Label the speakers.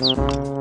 Speaker 1: Música